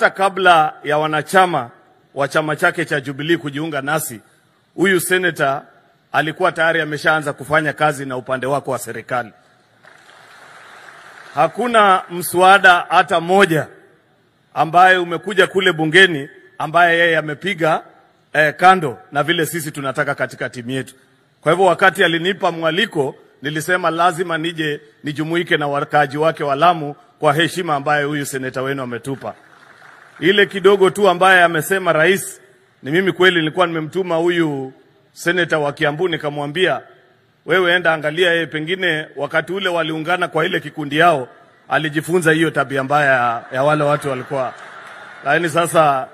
hata kabla ya wanachama wa chama chake cha Jubilee kujiunga nasi, huyu seneta alikuwa tayari ameshaanza kufanya kazi na upande wako wa serikali. Hakuna mswada hata moja ambaye umekuja kule bungeni ambaye yeye amepiga eh, kando na vile sisi tunataka katika timu yetu. Kwa hivyo wakati alinipa mwaliko, nilisema lazima nije nijumuike na wakaaji wake wa Lamu kwa heshima ambayo huyu seneta wenu ametupa. Ile kidogo tu ambaye amesema rais, ni mimi kweli nilikuwa nimemtuma huyu seneta wa Kiambu nikamwambia, wewe enda angalia yeye, pengine wakati ule waliungana kwa ile kikundi yao alijifunza hiyo tabia mbaya ya, wale watu walikuwa. Lakini sasa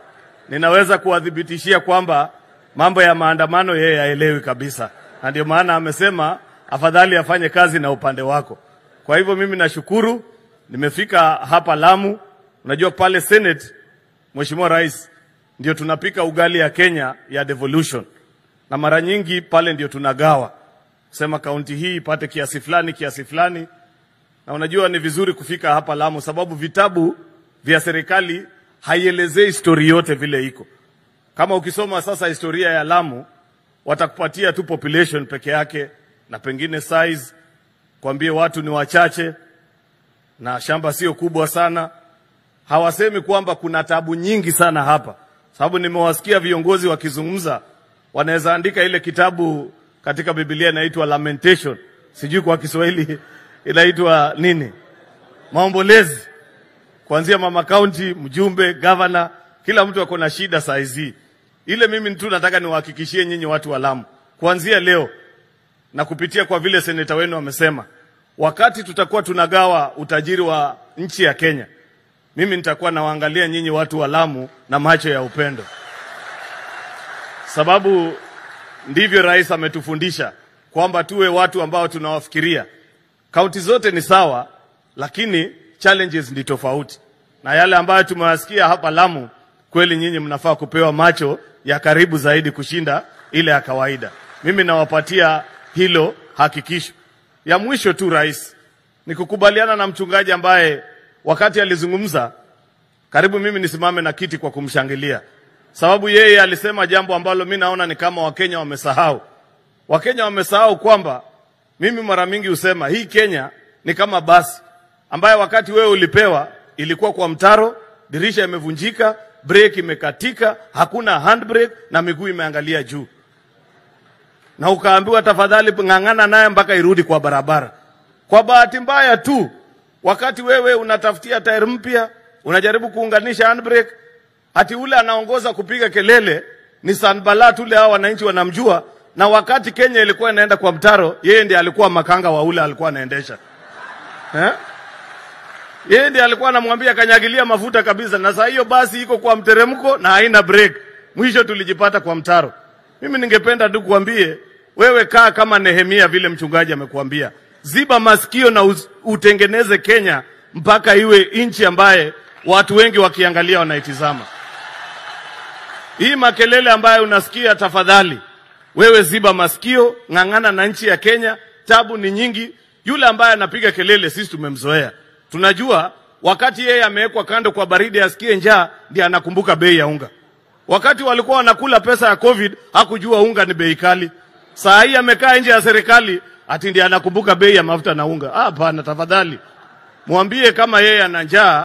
ninaweza kuwathibitishia kwamba mambo ya maandamano yeye haelewi kabisa, na ndio maana amesema afadhali afanye kazi na upande wako. Kwa hivyo mimi nashukuru, nimefika hapa Lamu. Unajua pale Senate, Mheshimiwa Rais, ndio tunapika ugali ya Kenya ya devolution, na mara nyingi pale ndio tunagawa sema kaunti hii ipate kiasi fulani kiasi fulani, na unajua ni vizuri kufika hapa Lamu sababu vitabu vya serikali haielezei stori yote vile iko. Kama ukisoma sasa historia ya Lamu, watakupatia tu population peke yake na pengine size, kwambie watu ni wachache na shamba sio kubwa sana. Hawasemi kwamba kuna tabu nyingi sana hapa, sababu nimewasikia viongozi wakizungumza, wanaweza andika ile kitabu katika Biblia inaitwa Lamentation, sijui kwa Kiswahili inaitwa nini, maombolezi, kuanzia mama county, mjumbe, gavana, kila mtu ako na shida saa hizi. Ile mimi tu nataka niwahakikishie nyinyi watu wa Lamu, kuanzia leo na kupitia kwa vile seneta wenu amesema, wakati tutakuwa tunagawa utajiri wa nchi ya Kenya, mimi nitakuwa nawaangalia nyinyi watu wa Lamu na macho ya upendo, sababu ndivyo rais ametufundisha kwamba tuwe watu ambao tunawafikiria. Kaunti zote ni sawa, lakini challenges ni tofauti, na yale ambayo tumewasikia hapa Lamu, kweli nyinyi mnafaa kupewa macho ya karibu zaidi kushinda ile ya kawaida. Mimi nawapatia hilo hakikisho. Ya mwisho tu, rais, ni kukubaliana na mchungaji ambaye wakati alizungumza, karibu mimi nisimame na kiti kwa kumshangilia sababu yeye alisema jambo ambalo mi naona ni kama Wakenya wamesahau. Wakenya wamesahau kwamba mimi mara mingi husema hii Kenya ni kama basi ambayo wakati wewe ulipewa ilikuwa kwa mtaro, dirisha imevunjika, breki imekatika, hakuna handbrake na miguu imeangalia juu, na ukaambiwa tafadhali ng'ang'ana naye mpaka irudi kwa barabara. Kwa bahati mbaya tu, wakati wewe unatafutia tairi mpya, unajaribu kuunganisha handbrake ati ule anaongoza kupiga kelele ni Sanbalat, ule hao wananchi wanamjua, na wakati Kenya ilikuwa inaenda kwa mtaro, yeye ndiye alikuwa makanga wa ule alikuwa anaendesha eh? Yeye ndiye alikuwa anamwambia kanyagilia mafuta kabisa, na saa hiyo basi iko kwa mteremko na haina break. Mwisho tulijipata kwa mtaro. Mimi ningependa tu kuambie wewe, kaa kama Nehemia vile mchungaji amekuambia, ziba masikio na uz, utengeneze Kenya mpaka iwe nchi ambaye watu wengi wakiangalia wanaitizama. Hii makelele ambayo unasikia, tafadhali wewe ziba masikio, ng'ang'ana na nchi ya Kenya. Tabu ni nyingi. Yule ambaye anapiga kelele, sisi tumemzoea, tunajua wakati yeye amewekwa kando kwa baridi asikie njaa, ndiye anakumbuka bei ya unga. Wakati walikuwa wanakula pesa ya Covid hakujua unga ni bei kali. Saa hii amekaa nje ya serikali ati ndiye anakumbuka bei ya mafuta na unga. Hapana, tafadhali mwambie kama yeye ana njaa